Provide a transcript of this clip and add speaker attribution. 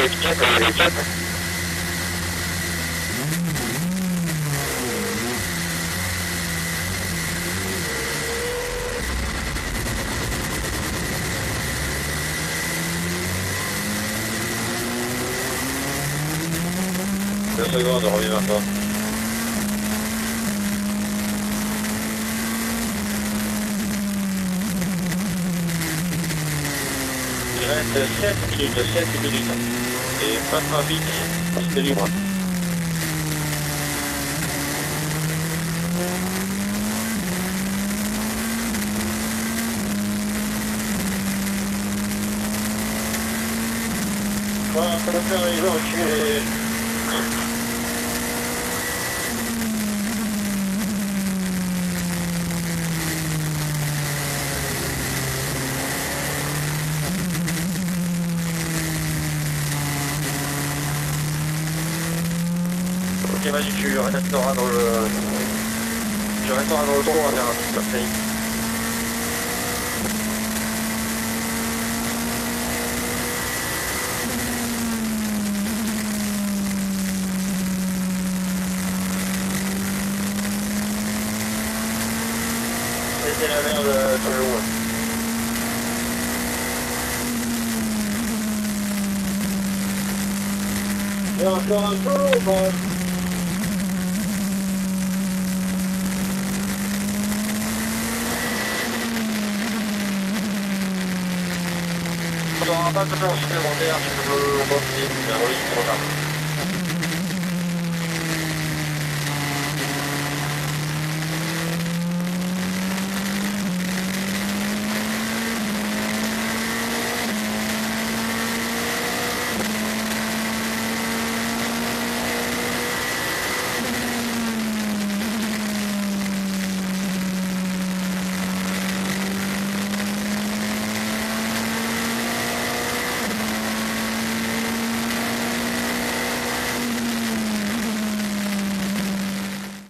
Speaker 1: l'équipe, l'équipe. Deux secondes, reviens maintenant. 27, plus de 7 minutes. Et pas de trafic, c'est libre. Voilà, ça va faire les gens. Ok, vas-y, tu resteras dans le. Tu resteras dans le va faire un petit update. C'était la merde sur le y a encore un peu ou On n'aura pas besoin supplémentaire, tu peux le remonter, oui, trop tard.